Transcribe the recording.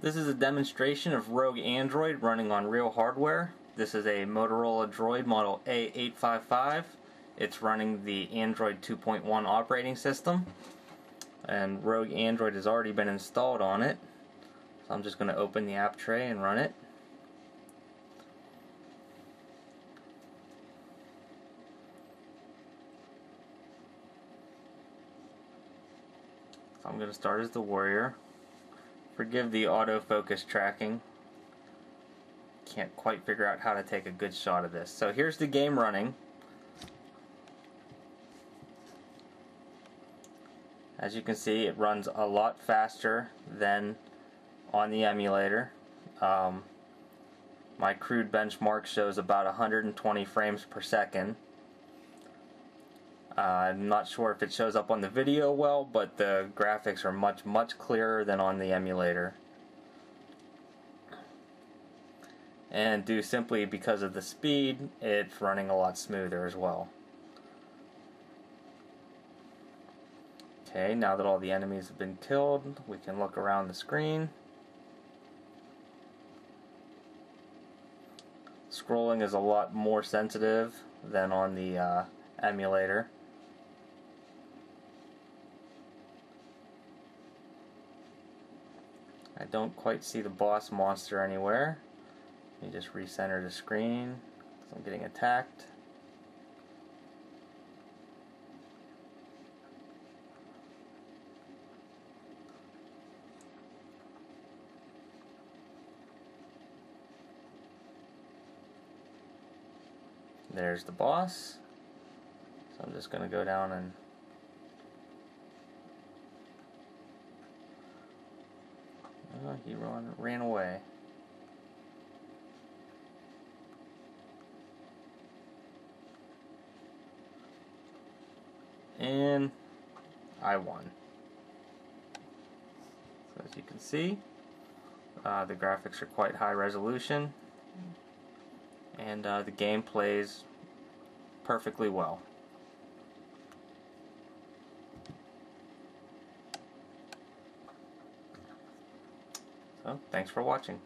This is a demonstration of Rogue Android running on real hardware. This is a Motorola Droid model A855. It's running the Android 2.1 operating system. And Rogue Android has already been installed on it. So I'm just going to open the app tray and run it. So I'm going to start as the warrior. Forgive the autofocus tracking. Can't quite figure out how to take a good shot of this. So here's the game running. As you can see, it runs a lot faster than on the emulator. Um, my crude benchmark shows about 120 frames per second. Uh, I'm not sure if it shows up on the video well, but the graphics are much, much clearer than on the emulator. And due simply because of the speed, it's running a lot smoother as well. Okay, now that all the enemies have been killed, we can look around the screen. Scrolling is a lot more sensitive than on the uh, emulator. I don't quite see the boss monster anywhere. You just recenter the screen I'm getting attacked. There's the boss. So I'm just going to go down and He run, ran away. And I won. So as you can see, uh, the graphics are quite high resolution and uh, the game plays perfectly well. So, thanks for watching.